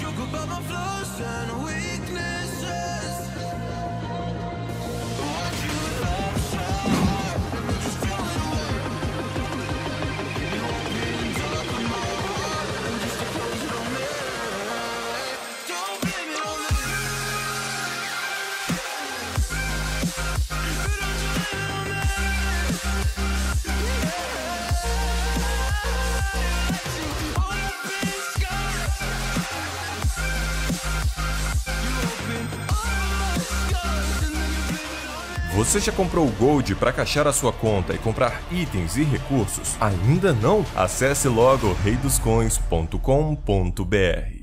You could buy my the and Você já comprou o Gold para caixar a sua conta e comprar itens e recursos? Ainda não? Acesse logo reidoscoins.com.br.